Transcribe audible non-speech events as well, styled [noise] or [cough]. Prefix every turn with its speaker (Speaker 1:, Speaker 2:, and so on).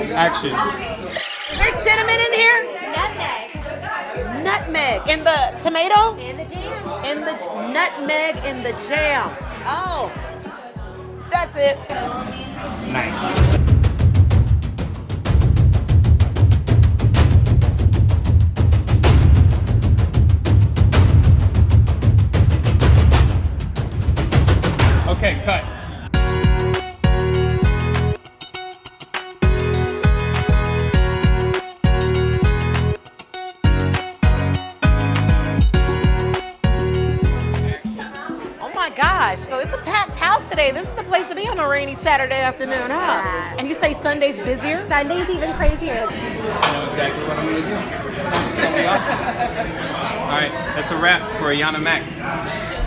Speaker 1: Action.
Speaker 2: There's cinnamon in here.
Speaker 3: Nutmeg.
Speaker 2: Nutmeg in the tomato.
Speaker 3: And the jam.
Speaker 2: In the nutmeg in the jam. Oh, that's it.
Speaker 1: Nice. Okay, cut.
Speaker 2: My gosh! So it's a packed house today. This is the place to be on a rainy Saturday afternoon, huh? And you say Sunday's busier?
Speaker 3: Sunday's even crazier.
Speaker 1: I know exactly what I'm gonna do. It's gonna be awesome. [laughs] All right, that's a wrap for Ayana Mack.